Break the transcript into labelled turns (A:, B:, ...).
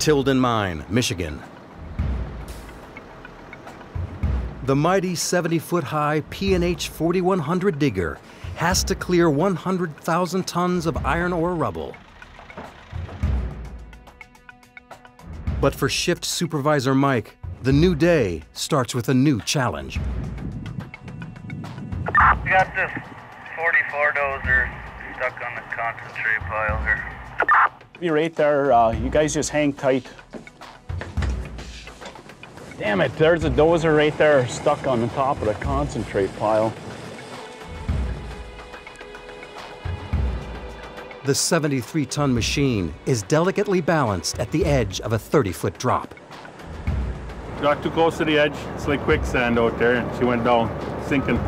A: Tilden Mine, Michigan. The mighty 70-foot high P&H 4100 digger has to clear 100,000 tons of iron ore rubble. But for shift supervisor Mike, the new day starts with a new challenge.
B: We got this 44 dozer stuck on the concentrate pile here.
C: Be right there. Uh, you guys just hang tight. Damn it, there's a dozer right there stuck on the top of the concentrate pile.
A: The 73 ton machine is delicately balanced at the edge of a 30 foot drop.
D: Got too close to the edge. It's like quicksand out there. She went down, sinking.